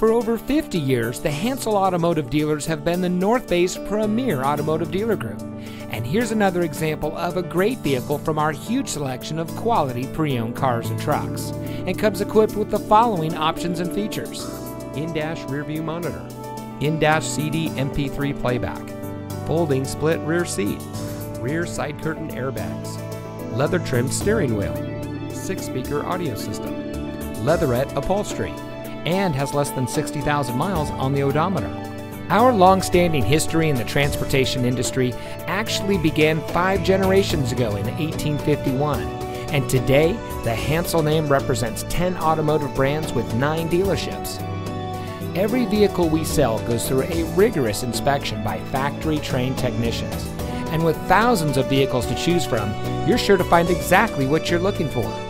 For over 50 years, the Hansel Automotive Dealers have been the North Bay's premier automotive dealer group. And here's another example of a great vehicle from our huge selection of quality pre owned cars and trucks. And comes equipped with the following options and features in dash rear view monitor, in dash CD MP3 playback, folding split rear seat, rear side curtain airbags, leather trimmed steering wheel, six speaker audio system, leatherette upholstery and has less than 60,000 miles on the odometer. Our long standing history in the transportation industry actually began five generations ago in 1851, and today the Hansel name represents 10 automotive brands with nine dealerships. Every vehicle we sell goes through a rigorous inspection by factory trained technicians. And with thousands of vehicles to choose from, you're sure to find exactly what you're looking for.